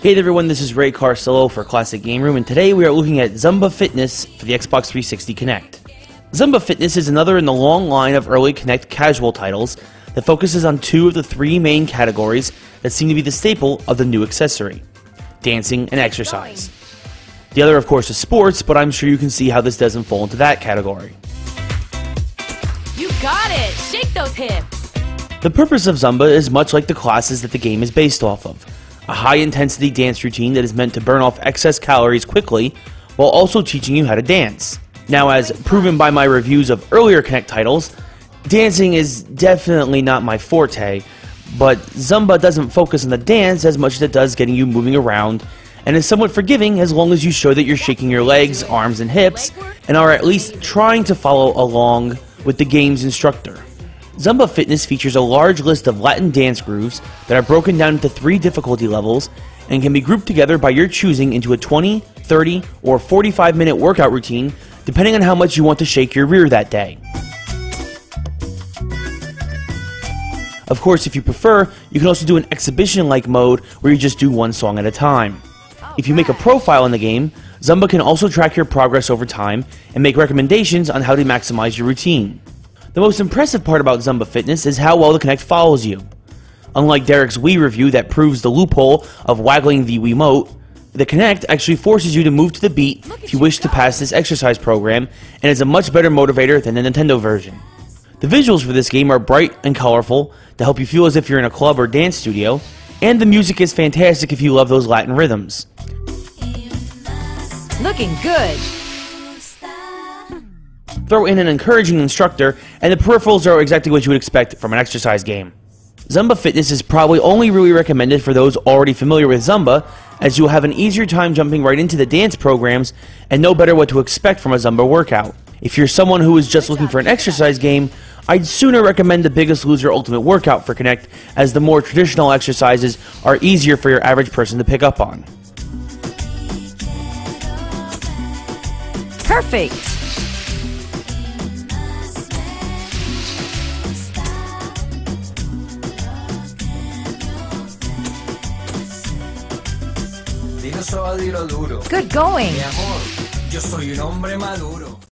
Hey there everyone, this is Ray Carsillo for Classic Game Room, and today we are looking at Zumba Fitness for the Xbox 360 Kinect. Zumba Fitness is another in the long line of early Kinect casual titles that focuses on two of the three main categories that seem to be the staple of the new accessory dancing and exercise. The other, of course, is sports, but I'm sure you can see how this doesn't fall into that category. You got it! Shake those hips! The purpose of Zumba is much like the classes that the game is based off of a high intensity dance routine that is meant to burn off excess calories quickly while also teaching you how to dance. Now, as proven by my reviews of earlier Kinect titles, dancing is definitely not my forte, but Zumba doesn't focus on the dance as much as it does getting you moving around and is somewhat forgiving as long as you show that you're shaking your legs, arms, and hips and are at least trying to follow along with the game's instructor. Zumba Fitness features a large list of Latin dance grooves that are broken down into three difficulty levels and can be grouped together by your choosing into a 20, 30, or 45 minute workout routine depending on how much you want to shake your rear that day. Of course, if you prefer, you can also do an exhibition like mode where you just do one song at a time. If you make a profile in the game, Zumba can also track your progress over time and make recommendations on how to maximize your routine. The most impressive part about Zumba Fitness is how well the Kinect follows you. Unlike Derek's Wii review that proves the loophole of waggling the Wiimote, the Kinect actually forces you to move to the beat if you wish to pass this exercise program and is a much better motivator than the Nintendo version. The visuals for this game are bright and colorful to help you feel as if you're in a club or dance studio, and the music is fantastic if you love those Latin rhythms. Looking good! Throw in an encouraging instructor, and the peripherals are exactly what you would expect from an exercise game. Zumba Fitness is probably only really recommended for those already familiar with Zumba, as you'll have an easier time jumping right into the dance programs and know better what to expect from a Zumba workout. If you're someone who is just looking for an exercise game, I'd sooner recommend the Biggest Loser Ultimate Workout for Kinect, as the more traditional exercises are easier for your average person to pick up on. Perfect! Dilo suave, dilo duro. Good going! Mi amor, yo soy un hombre maduro.